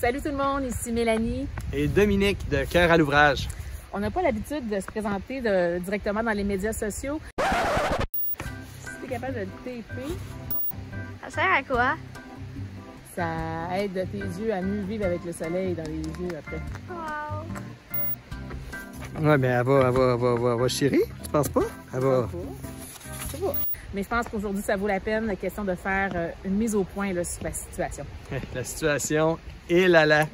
Salut tout le monde, ici Mélanie. Et Dominique de Cœur à l'ouvrage. On n'a pas l'habitude de se présenter de- directement dans les médias sociaux. Si tu es capable de le taper, Ça sert à quoi? ça aide tes yeux à mieux vivre avec le soleil dans les yeux après. Wow! Ouais, ben elle va, elle va, elle va, elle va, elle va chérir, tu penses pas? Elle va. Je sais pas. Mais je pense qu'aujourd'hui, ça vaut la peine, la question de faire euh, une mise au point là, sur la situation. La situation est là là.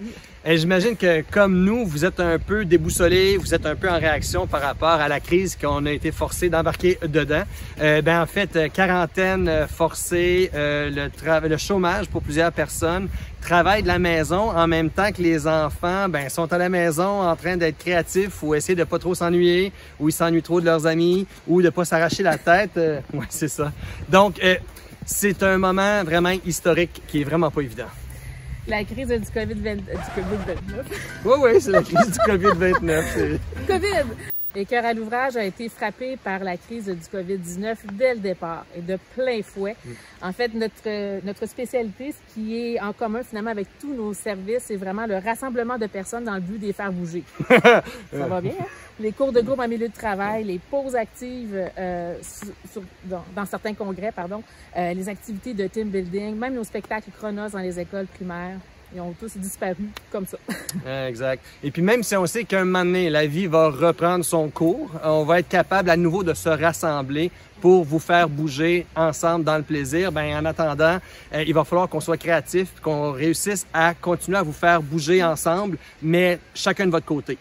Et j'imagine que comme nous, vous êtes un peu déboussolés, vous êtes un peu en réaction par rapport à la crise qu'on a été forcé d'embarquer dedans. Euh, ben en fait, quarantaine forcée, euh, le chômage pour plusieurs personnes, travail de la maison en même temps que les enfants ben sont à la maison en train d'être créatifs ou essayer de pas trop s'ennuyer ou ils s'ennuient trop de leurs amis ou de pas s'arracher la tête. Euh, ouais, c'est ça. Donc euh, c'est un moment vraiment historique qui est vraiment pas évident. La crise du COVID-19. Du COVID-19. Oui, oui, c'est la crise du COVID-29. c'est- COVID! Les cœurs à l'ouvrage a été frappé par la crise du COVID-19 dès le départ et de plein fouet. En fait, notre, notre spécialité, ce qui est en commun finalement avec tous nos services, c'est vraiment le rassemblement de personnes dans le but de les faire bouger. Ça va bien, hein? Les cours de groupe en milieu de travail, les pauses actives euh, sur- sur- dans, dans certains congrès, pardon, euh, les activités de team building, même nos spectacles Chronos dans les écoles primaires, ils ont tous disparu comme ça. Ouais, Exact. Et puis même si on sait qu'un moment donné, la vie va reprendre son cours, on va être capable à nouveau de se rassembler pour vous faire bouger ensemble dans le plaisir. Ben en attendant, euh, il va falloir qu'on soit créatif, qu'on réussisse à continuer à vous faire bouger ensemble, mais chacun de votre côté.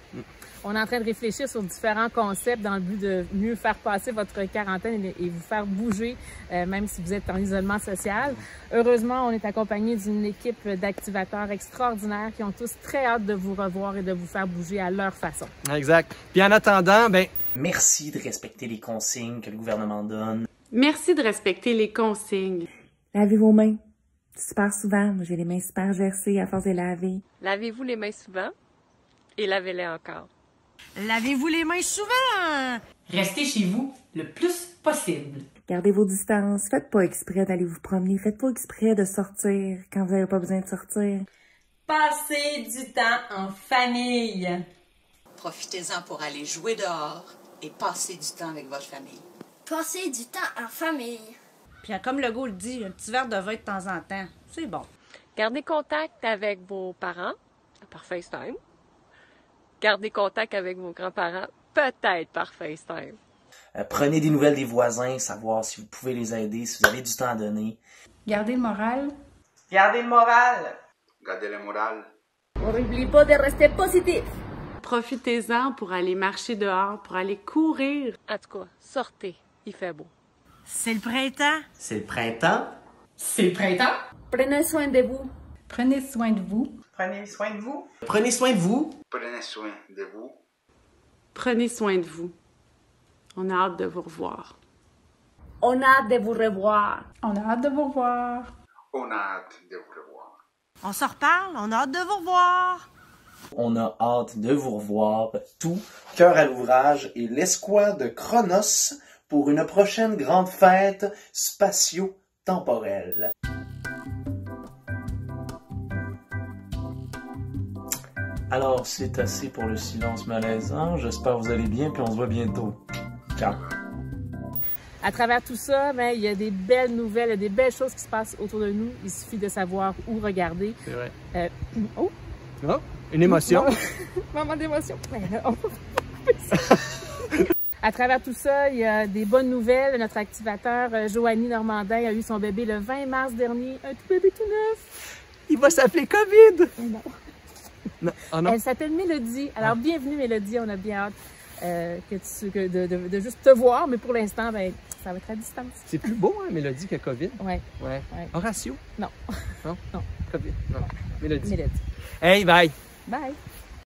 On est en train de réfléchir sur différents concepts dans le but de mieux faire passer votre quarantaine et vous faire bouger, euh, même si vous êtes en isolement social. Heureusement, on est accompagné d'une équipe d'activateurs extraordinaires qui ont tous très hâte de vous revoir et de vous faire bouger à leur façon. Exact. Puis en attendant, ben Merci de respecter les consignes que le gouvernement donne. Merci de respecter les consignes. Lavez vos mains. Super souvent. Moi, j'ai les mains super gercées à force de laver. Lavez-vous les mains souvent? Et lavez-les encore. Lavez-vous les mains souvent! Restez chez vous le plus possible. Gardez vos distances. Faites pas exprès d'aller vous promener. Faites pas exprès de sortir quand vous n'avez pas besoin de sortir. Passez du temps en famille. Profitez-en pour aller jouer dehors et passer du temps avec votre famille. Passer du temps en famille. Puis comme le goût le dit, un petit verre de vin de temps en temps, c'est bon. Gardez contact avec vos parents par FaceTime. Gardez contact avec vos grands-parents peut-être par FaceTime. Euh, prenez des nouvelles des voisins, savoir si vous pouvez les aider, si vous avez du temps à donner. Gardez le moral. Gardez le moral. Gardez le moral. N'oubliez pas de rester positif. Profitez-en pour aller marcher dehors, pour aller courir. En tout cas, sortez, il fait beau. C'est le printemps. C'est le printemps. C'est le printemps. Prenez soin de vous. Prenez soin de vous. Prenez soin de vous. Prenez soin de vous. Prenez soin de vous. Prenez soin de vous. On a hâte de vous revoir. On a hâte de vous revoir. On a hâte de vous revoir. On a hâte de vous revoir. On se reparle, on a hâte de vous revoir. On a hâte de vous revoir. Tout cœur à l'ouvrage et l'escouade Chronos pour une prochaine grande fête spatio-temporelle. Alors, c'est assez pour le silence malaisant. J'espère que vous allez bien, puis on se voit bientôt. Ciao. À travers tout ça, ben, il y a des belles nouvelles, il y a des belles choses qui se passent autour de nous. Il suffit de savoir où regarder. c'est vrai. Euh, oh, Oh, une émotion? Moment d'émotion. À travers tout ça, il y a des bonnes nouvelles. Notre activateur, euh, Joanie Normandin, a eu son bébé le 20 mars dernier. Un tout bébé tout neuf. Il va s'appeler COVID. Non. Non. Ah non. Elle s'appelle Mélodie. Alors, bienvenue, Mélodie. On a bien hâte euh, que tu, que de, de- de juste te voir. Mais pour l'instant, ben, ça va être à distance. C'est plus beau, hein, Mélodie, que COVID? Ouais. Ouais. Ouais. Horatio? Non. Non? Non. COVID. Non. Mélodie. Mélodie. Hey, bye. Bye.